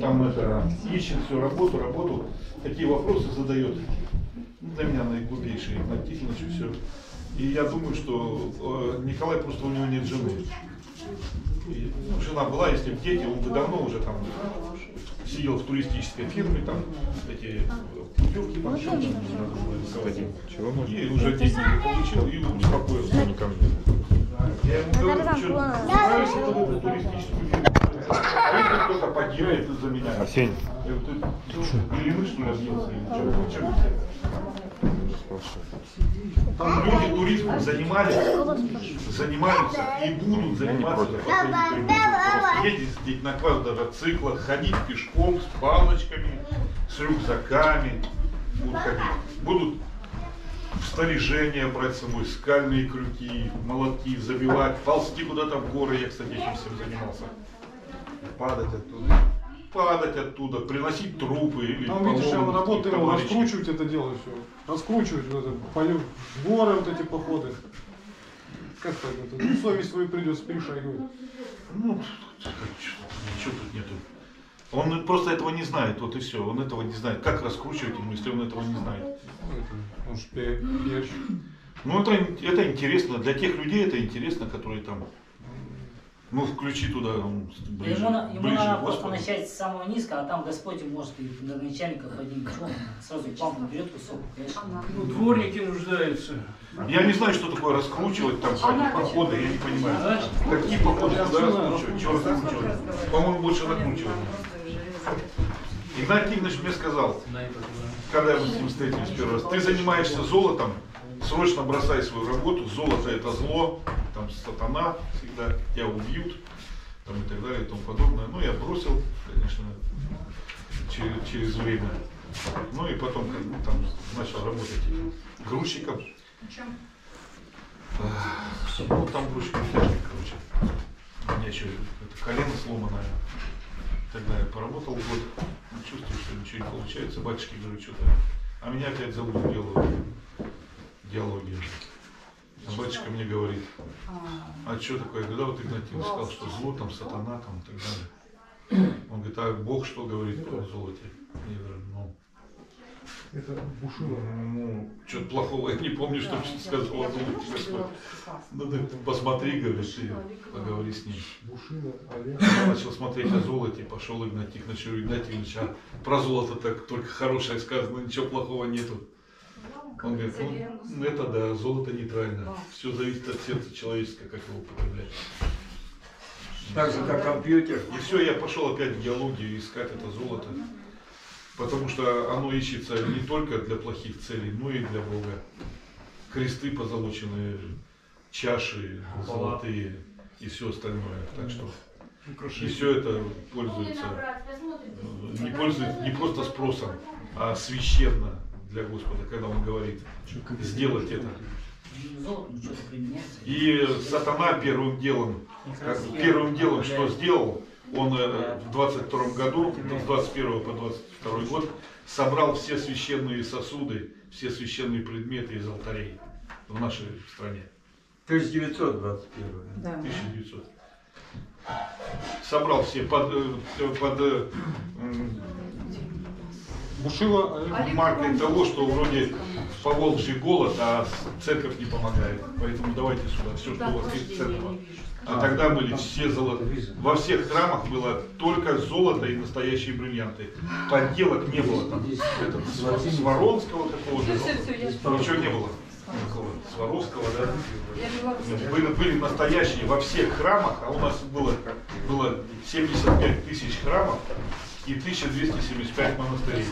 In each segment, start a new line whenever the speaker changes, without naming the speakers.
Там это ищет всю работу, работу, такие вопросы задает. Ну, Для меня наиглубейшие, Тихонович и все. И я думаю, что э, Николай просто у него нет жены. И, ну, жена была, если бы дети, он бы давно уже там сидел в туристической фирме, там эти э, путевки там было рисовать. И уже деньги не получил и успокоился. Я ему говорю, что нравится туристическую фирму. А если кто-то погибнет из-за меня?
Арсень.
Я вот тут Или или что? Чем Там люди туризмом занимались, занимаются и будут заниматься Просто ездить на квадроциклах, ходить пешком с палочками, с рюкзаками будут ходить. Будут в снаряжение брать с собой скальные крюки, молотки, забивать, ползти куда-то в горы. Я, кстати, этим всем занимался. Падать оттуда. Падать оттуда, приносить трупы или
Там, видишь, он работает, раскручивать это дело все. Раскручивать вот это, полю- горы вот эти походы. Как так это? Ну, совесть свою придется перешагивать.
Ну, ничего тут нету. Он просто этого не знает, вот и все. Он этого не знает. Как раскручивать ему, если он этого не знает?
Ну, он же.
Ну, это, это интересно. Для тех людей это интересно, которые там. Ну, включи туда м, ближе,
ему, на- ему
ближе
надо просто
Господу.
начать с самого низкого, а там Господь может и до начальника поднимет. Чего он сразу пампу берет кусок, конечно.
Ну, дворники нуждаются.
Я не знаю, что такое раскручивать там ходить, походы, я не понимаю. Какие походы, куда раскручивать, что раскручивать? По-моему, больше накручивать. Игнат Тихонович мне сказал, когда мы с ним встретились первый раз, ты занимаешься золотом, срочно бросай свою работу, золото это зло, там сатана всегда, тебя убьют, там и так далее и тому подобное. Ну, я бросил, конечно, через, через время. Ну и потом как бы, там начал работать грузчиком. Ах, Ну, там грузчик тяжкий, короче. У меня еще это колено сломанное. Тогда я поработал год, ну, чувствую, что ничего не получается. Батюшки говорю, что-то. А меня опять зовут в диалогию. Диалогия. А батюшка мне говорит, а что такое? Когда вот Игнатьев сказал, что зло, там, сатана, там, и так далее. Он говорит, а Бог что говорит о золоте? Я говорю, ну,
Это бушило.
ну, что-то плохого я не помню, что сказал о золоте Господь. Ну ты посмотри, говорит, и поговори с ним.
Бушило.
Я начал смотреть о золоте, пошел Игнат Тихонович, говорю, Игнат Тихонович, а про золото так только хорошее сказано, ничего плохого нету. Он говорит, ну это да, золото нейтрально. Все зависит от сердца человеческого, как его употреблять.
Так же, как компьютер.
И все, я пошел опять в геологию искать это золото. Потому что оно ищется не только для плохих целей, но и для Бога. Кресты позолоченные, чаши золотые и все остальное. Так что и все это пользуется, э, не пользуется не просто спросом, а священно для Господа, когда Он говорит сделать это.
Ну.
И сатана первым делом, как первым делом, что сделал, он э, в 22 году, с 21 по 22 год, собрал все священные сосуды, все священные предметы из алтарей в нашей стране.
1921.
Да.
1900. Собрал все под, э, под э,
Бушило, орех.
маркой того, что вроде по Волжье голод, а церковь не помогает. Поэтому давайте сюда все, что у вас есть ценного. А тогда были все золото. Во всех храмах было только золото и настоящие бриллианты. Подделок не было там. Это, Сва- Сваровского какого-то. Ничего не было. Сваровского, да. Были, были настоящие во всех храмах, а у нас было, было 75 тысяч храмов и 1275 монастырей.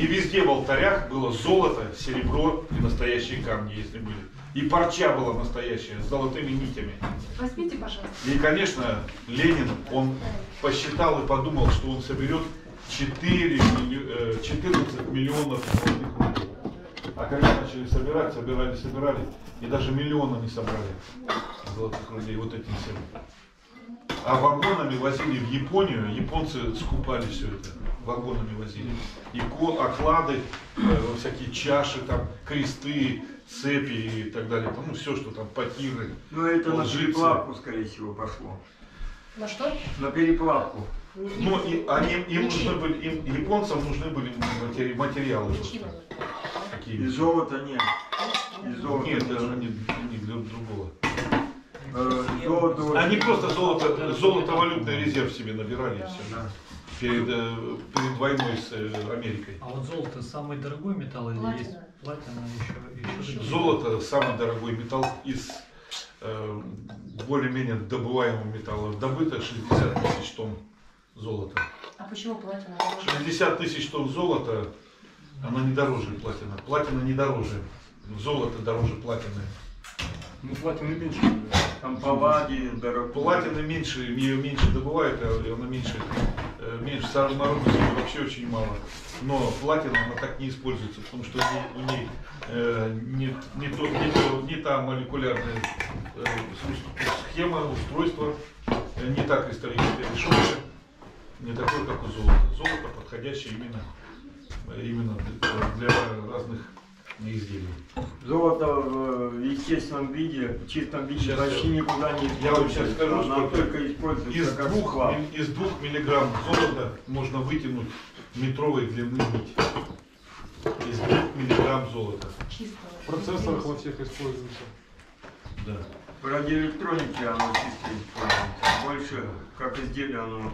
И везде в алтарях было золото, серебро и настоящие камни, если были. И парча была настоящая, с золотыми нитями.
Возьмите, пожалуйста.
И, конечно, Ленин, он посчитал и подумал, что он соберет 4, милли- э, 14 миллионов золотых рублей. А когда начали собирать, собирали, собирали, и даже миллиона не собрали золотых рублей, вот этим всем. А вагонами возили в Японию, японцы скупали все это, вагонами возили. И ко- оклады, э, всякие чаши, там, кресты, цепи и так далее. Там, ну, все, что там, потиры.
Ну, это на
Лжицы.
переплавку, скорее всего, пошло.
На что?
На переплавку.
Ну, и они, им нужны были, им, японцам нужны были матери- материалы. просто.
И
Такие.
золота нет. И золота
Нет, это не, не для другого.
Э, золото-
Они просто золото, золото-валютный резерв себе набирали и все.
Да.
Перед, э, перед войной с э, Америкой.
А вот золото самый дорогой металл или есть платина еще? еще?
Золото самый дорогой металл из э, более-менее добываемого металла. Добыто 60 тысяч тонн золота.
А почему платина?
60 тысяч тонн золота, она не дороже платина. Платина не дороже. Золото дороже платины.
Ну, платины меньше.
Там палладий дорогой.
Платины меньше, ее меньше добывают, а она меньше, э, меньше самородности вообще очень мало. Но платина она так не используется, потому что у ней, э, не, не, то, не, то- не та молекулярная э, схема, устройство, э, не так кристаллическое решение, не такое, как у золота. Золото подходящее именно, именно для разных изделий.
Золото в естественном виде, в чистом виде
Сейчас
почти
я-
никуда не
я вам сейчас скажу,
Она
сколько
только используется
Из
как
двух,
склад.
из двух миллиграмм золота можно вытянуть метровой длины нить. Из двух миллиграмм золота.
В процессорах во всех используется.
Да.
В радиоэлектронике оно чисто используется. Больше, как изделие, оно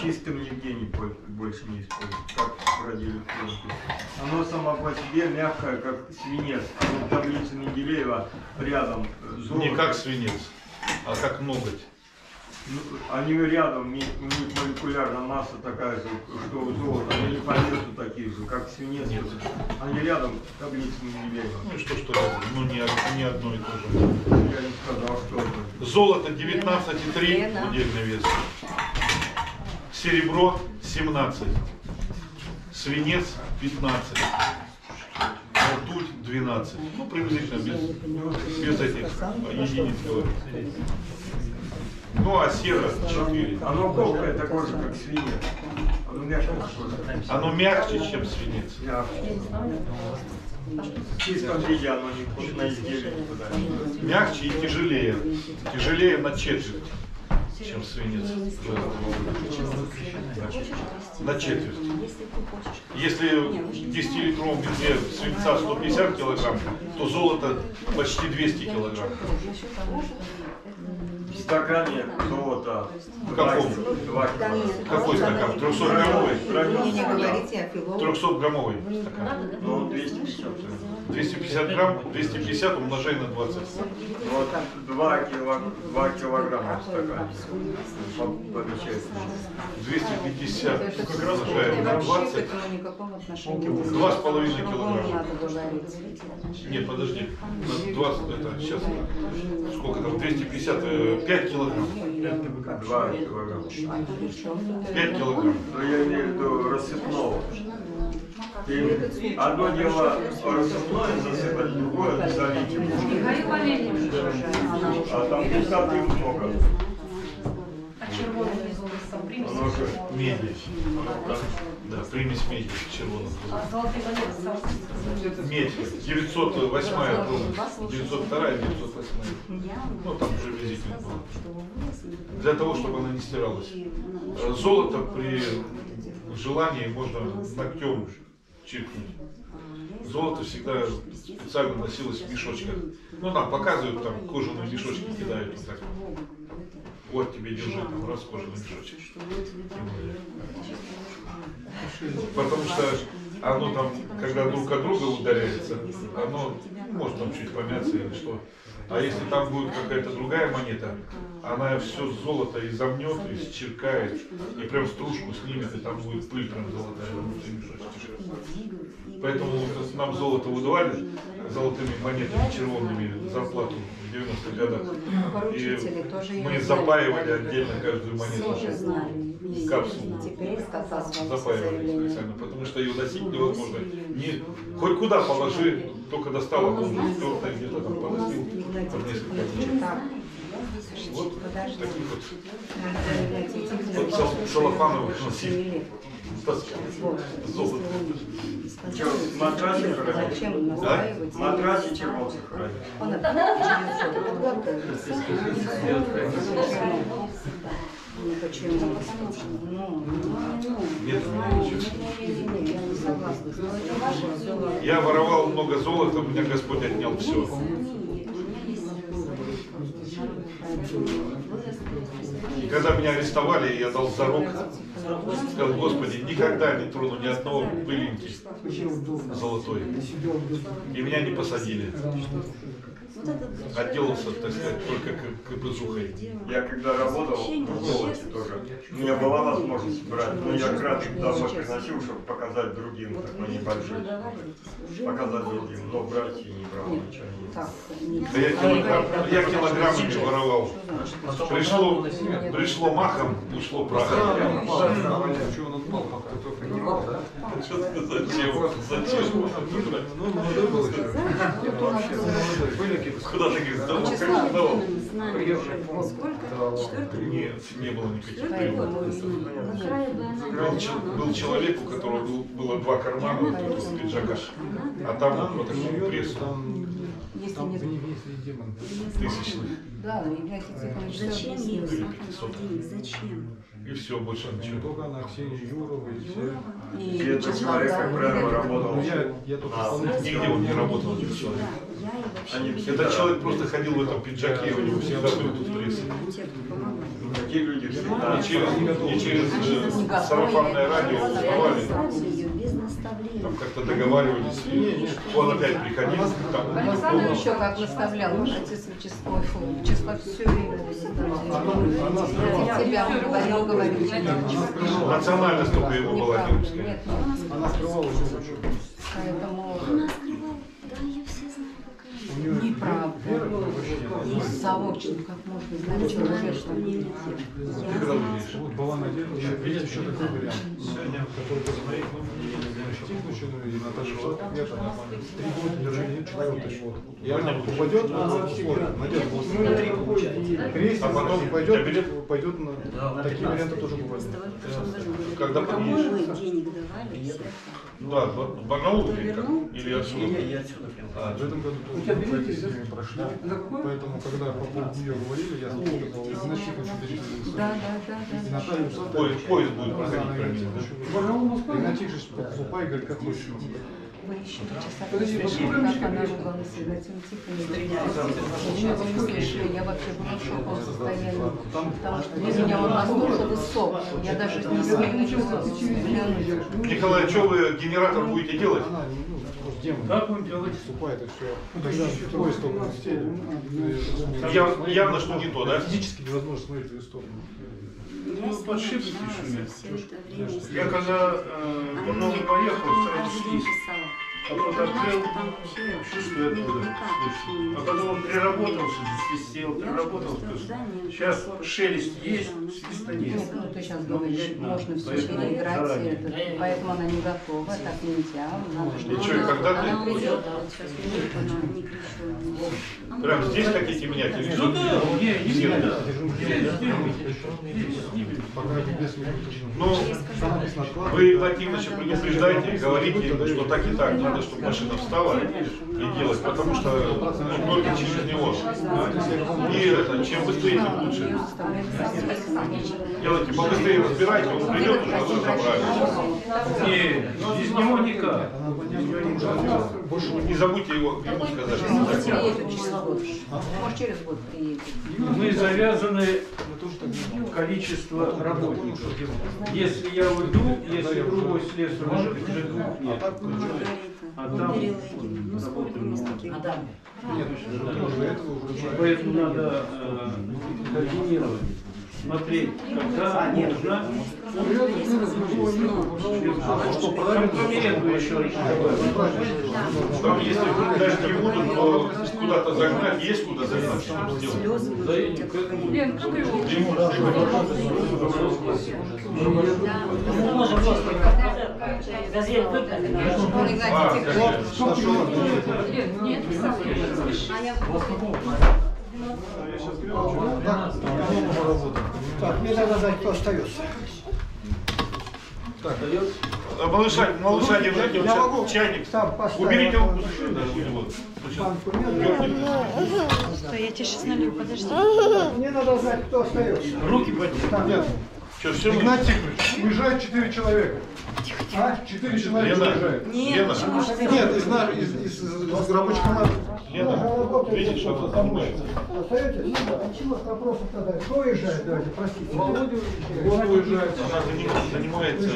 чистым нигде не больше не используется, как радиоэлектронике. Оно само по себе мягкое, как свинец. Оно в таблице Менделеева рядом э, золото.
Не как свинец, а как ноготь.
Ну, Они рядом, ми- у них молекулярная масса такая же, что у золота, они по весу такие же, как свинец.
Нет.
Они рядом таблицы Менделеева.
Ну и что, что рядом? Ну не, не одно и то же.
Я не сказал, что это.
Золото 19,3 удельный вес. Серебро 17. Свинец 15. Ртуть 12. Ну, приблизительно без, без этих единиц говорю. Ну, а сера 4.
Оно колкое такое же, как свинец. Оно же.
Оно мягче, чем свинец.
Чистом виде оно не на изделие никуда.
Мягче и тяжелее. Тяжелее на четверть, чем свинец. На четверть. Если в 10-литровом ведре свинца 150 килограмм, то золото почти 200 килограмм.
Стакане золото
В каком?
Два килограмма.
Какой стакан? 300-граммовый?
Мне не говорите о филологии.
300-граммовый стакан.
Ну, он 250 грамм.
250 грамм, 250 умножай на 20.
Вот 2, кило, 2 килограмма в стакане. По- Помещается.
250
Это
умножаем на
вообще к
20.
этому никакого отношения не
Два с половиной
имеет.
килограмма. Нет, подожди. На 20, это сейчас, сколько там, 250, э, 5 килограмм.
2 килограмма.
5 килограмм.
Но я имею в виду рассыпного. И одно дело рассыпное засыпать, другое залить
Валерьевич,
А там пустоты много.
а червоный золото примесь?
Оно же
Меди. Да, примесь меди.
А сам
Медь. 908 по-моему. 902 и 908. Ну, там уже визитник был. Для того, чтобы она не стиралась. Э, Золото при желании можно ногтем чиркнуть. Золото всегда специально носилось в мешочках. Ну, там показывают, там кожаные мешочки кидают вот так. Вот тебе держи, там раз кожаный мешочек. Потому что оно там, когда друг от друга ударяется, оно ну, может там чуть помяться или что. А если там будет какая-то другая монета, она все золото и замнет, и и прям стружку снимет, и там будет пыль прям золотая. Поэтому нам золото выдавали золотыми монетами червонными зарплату в 90-х годах. И мы запаивали отдельно каждую монету. Капсулу. Запаивали специально, потому что ее носить невозможно. Не, хоть куда положи, только достал, а он где-то там поносил под несколько дней. Вот
подожди.
таких вот Вот таскал.
Вот.
Золото.
В матрасе?
Зачем настраивать?
В матрасе.
Он подготовился. Ну почему? Ну, ну,
Нет,
ну, не согласна.
Я воровал много золота, у меня Господь отнял все. И когда меня арестовали, я дал зарок, сказал, Господи, никогда не трону ни одного пылинки золотой. И меня не посадили. Отделался, так сказать, только к- капызухой.
Я когда работал в золоте тоже, у меня была возможность брать, но я кратко домой приносил, чтобы показать другим, такой небольшой. Показать другим, но брать и не брал ничего. не
не
Да я, килограмм- я килограммами воровал. Пришло, пришло махом, ушло прахом.
Он отпал, кто понимал, да?
Зачем? Зачем?
Ну, молодой был еще. Нет, вообще, ну, молодой. Были какие-то
Куда ты говоришь, да,
Вячеслав,
да.
мы не знаем, сколько? Четвертый?
Нет, не было никаких
мы
Был, че- был человек, у которого был- было два кармана вот тут в пиджаках, а там вот такому прессу
Там,
Если
демон.
тысячный.
Да, но всё
Зачем ей денег? Зачем?
И все, больше
Не
ничего.
только она, Ксения Юрова и все.
И
И этот
Вячеслав,
человек,
да,
как правило,
это-
работал.
Ну, я, я только
А.
Нигде он не работал.
Я и вообще не
Этот человек просто ходил в этом пиджаке, у него всегда были тут
помогает.
Такие люди всегда.
И через, и через э, сарафанное радио узнавали,
Ее без наставления.
там как-то договаривались, и он опять приходил, там,
Александр еще как наставлял, отец Вячеслав, фу, Вячеслав все время тебя говорил, говорил.
национальность только его была
нет.
Она скрывала чего.
Поэтому
Она скрывала. Да, я все
нее
неправда. Сообщество, как можно знать что не
Ты когда увидишь?
Вот была надежда, что есть еще такой вариант, который посмотреть, Тихнущину и три года держали человека три года. И она упадет, она крестится,
А потом
пойдет, пойдет на такие варианты тоже бывают.
Когда
мы денег давали, это.
Да, в Барнаул или как? Или отсюда? А,
В этом году тоже по этой схеме прошли, поэтому когда по поводу нее говорили, я сказал, значительно чудесный
Да, да, да,
И
да.
Наталья Усатая,
Поезд- будет проходить мимо.
Игнатьевич, поступай, говорит, как хочешь.
Вы еще часа слышали, как она Тихоновичем. Ничего не слышали, я вообще была в шоковом состоянии. Потому что для меня он настолько высок, я даже не смею.
Николай, что вы генератор будете делать?
Ну, демон.
Как будем делать?
Когда поезд только пустили,
Яв- явно, что не то, да?
Физически невозможно смотреть в ее сторону.
Я
Ну, подшипники шумят. Я когда э, Барнаул поехал, сразу свист. А вот открыл, чувствую оттуда. А потом он приработался, засвистел, приработался. Сейчас шелест есть, свиста нет.
Нет, ну ты сейчас говоришь, можно все
заранее.
это, поэтому она не готова, так нельзя. Надо,
И что, и когда ты?
Она уйдет, сейчас не кричу.
Прям здесь хотите менять или
Ну
что?
да,
Ну, вы Игнатьевича предупреждайте, говорите что так и так, надо, чтобы машина встала и делать, потому что ну, только через него. И это, чем быстрее, тем лучше. Делайте побыстрее, разбирайте, он придет, уже разобрали.
Не, без него никак.
Больше не забудьте его, ему сказать, что
Может, через год. Может, через год приедет.
Мы завязаны количество работников. Если я уйду, если другой слесарь может, уже двух нет. А там
ну
этого уже
Поэтому надо э, координировать, смотреть, когда нужна. Компроменту еще
Там, если дать не будут, то куда-то загнать, есть куда загнать, чтобы сделать.
Слезы выходят,
Лен, как его?
Ему
мы можем просто газель
А.
Лен, нет,
А я
Так, мне надо знать, кто остается.
А Малыша, малыша держите,
Я могу
чайник.
там.
Уберите сейчас
Банку нет.
Стой, я тебе сейчас налью, подожди.
Мне надо знать, кто остается.
Руки поднять.
Нет.
Что, все?
Игнат Тихонович, уезжает четыре человека. А? Четыре человека
Лена,
уезжает.
Лена,
Нет, из, из, из, из рабочей команды.
Лена, видишь, что тут занимается?
Остаетесь? Ничего, вопросов тогда. Кто уезжает? Давайте, простите. Володя уезжает.
Она заним- занимается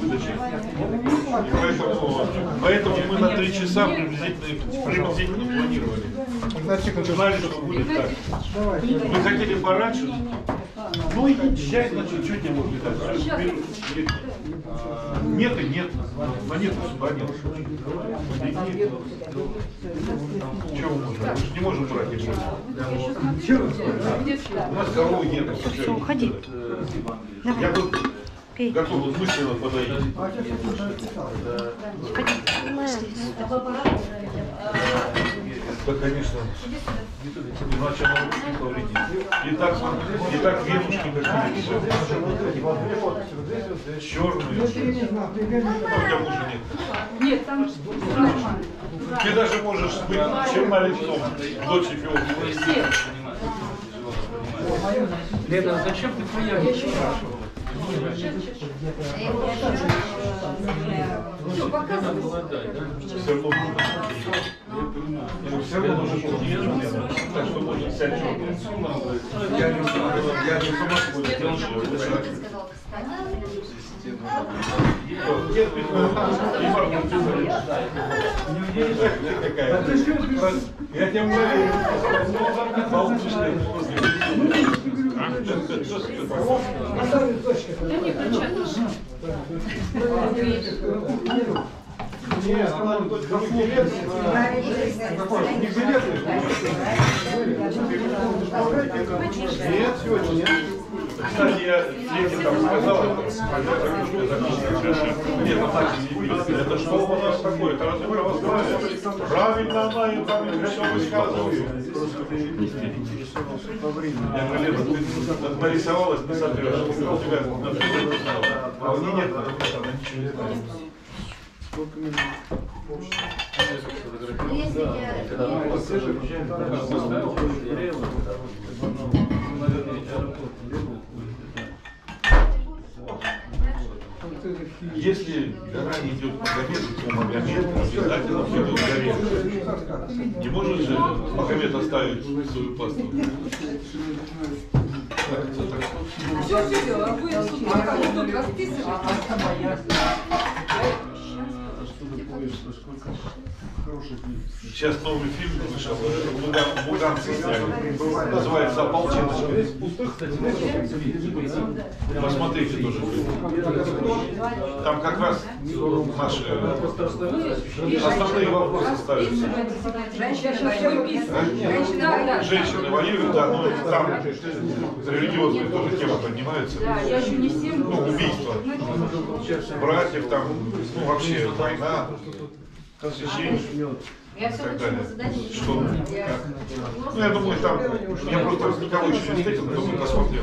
выдачей. И поэтому, поэтому мы на три часа приблизительно, приблизительно планировали. Знали, что будет так.
давайте.
Вы хотели пораньше? Ну и чай, значит, что тебе может летать? Нет и нет. Монеты сюда нет. Чего мы можем? Мы же не можем брать их. У нас коровы нет.
Все, уходи.
Я тут готов. Вот мысленно подоить.
А
Да, конечно. Иначе оно очень повредит. Итак, итак, венушки какие Черные. У тебя мужа нет.
Нет, там нормально.
Ты даже можешь быть чернолицом, дочь Феофила.
Лена, а зачем ты спрашивала?
Все, показывай.
Все равно все равно черный. Так что может взять. Я не знаю, я не сама свой Нет, какая. Я тебя умоляю. Болтушная.
Оставить
не.
Нет, она билет, какой, не билет, нет, сегодня нет.
Кстати, я там сказал, нет, на пьет. Это что у нас такое? Это разве православие? Правильно она и там все высказывает. Я Лена, ты нарисовалась, не сотрешь. У а у нее нет, она ничего не знает. Если гора идет Магомед, то Магомед обязательно идет к горе. Не может же Магомед оставить свою пасту. Так, это так.
Все, все, все, а вы тут пока тут расписываете.
Сейчас новый фильм вышел, Муганцы сняли. Называется «Ополченочка». Посмотрите тоже. Там как раз наши основные вопросы ставятся. Женщины воюют, да, но там религиозные тоже темы поднимаются.
Да, я еще не всем.
Ну, убийство братьев, там, ну, вообще война, священник
Я все
так
задать.
Что, как? Ну, я думаю, там, я просто никого еще не встретил, кто бы посмотрел.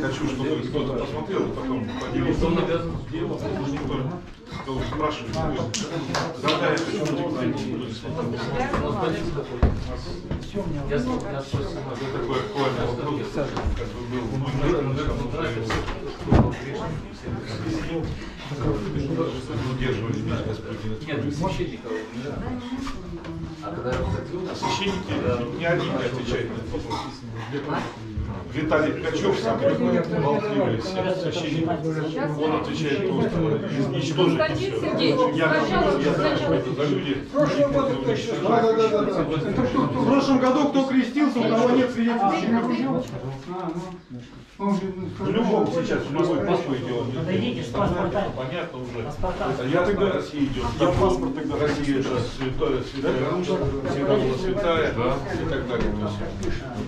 Хочу, чтобы кто-то посмотрел, и потом поделился. Потому что Никто, кто спрашивает, пусть. Я хочу, чтобы никто не смотрел.
Я я
Это такой актуальный вопрос, как бы был, ну, удерживали.
Нет, священников.
А священники не один не отвечает на этот вопрос. Виталий Ткачев, самый болтливый священников, он отвечает просто
Константин
все. Я за люди.
В прошлом году кто еще? Да, да, да, да, да. В прошлом году кто крестился, у кого нет свидетельства?
В любом сейчас, в любой паспорт делаем.
Подойдите с паспортами.
Понятно уже.
Паспорта.
А я тогда Россия идет. Я паспорт тогда Россия это святая, святая всегда была святая и так далее.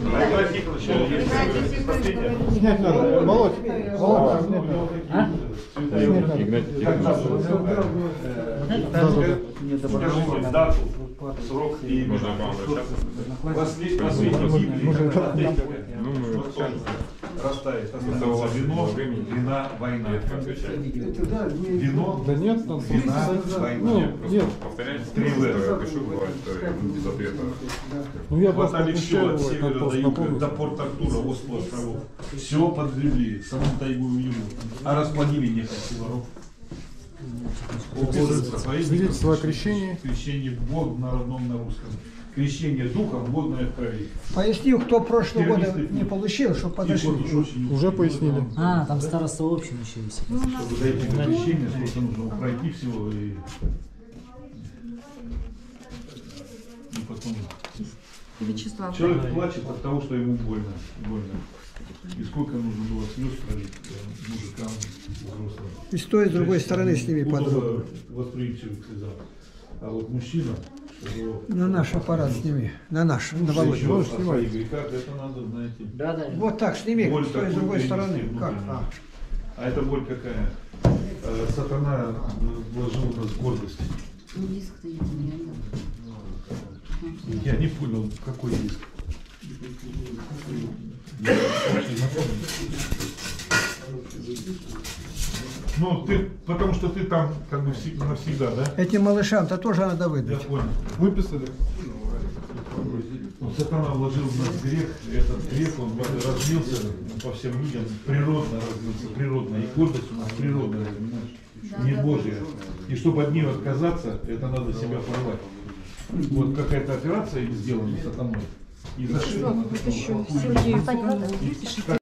То есть, А.
Снять надо. Володь, Володь, снять надо.
Скажите дату, срок и имя. Последний Библии. Вот тоже. Растает, останется вино, вина, война. Вино,
Да нет, там
вина, война.
Ну, нет.
Три В.
Ну я просто
Хватали все
отмечаю,
от
вот,
севера
просто
юга,
напомню.
до порт Артура, острова островов. Все подгребли, саму тайгу и югу. А расплодили несколько воров.
Свидетельство о крещении.
Крещение Бог на родном, на русском. Крещение духом, водное в крови.
Пояснил, кто прошлого года не получил, чтобы подошли.
Уже пояснили.
А, там староста общин еще есть.
Чтобы дойти до крещения, сколько нужно пройти всего и... И потом...
Вячеслав.
Человек плачет от того, что ему больно. больно. И сколько нужно было слез пролить э, мужикам взрослым.
И с той, и с другой стороны с ними
Пузо
подробно.
восприимчивый к слезам. А вот мужчина, чтобы его-
На наш аппарат сними. На наш, на
Еще
Володю.
о своих грехах, это надо, знаете,
Да, да.
Вот так, сними,
боль
с той, и с другой стороны. Как? А.
А это боль какая? Э, Сатана вложил в нас гордость.
Ну, диск-то я не видела.
Я не понял, какой диск. Я. Ну, ты, потому что ты там как бы всег- навсегда, да?
Этим малышам-то тоже надо
Я
выдать.
понял.
Выписали.
Ну, сатана вложил в нас грех, этот грех, он разлился по всем людям, природно разлился, природно. И гордость у нас природная, понимаешь? Не Божья. И чтобы от нее отказаться, это надо себя порвать. Вот какая-то операция сделана сатаной. И зашили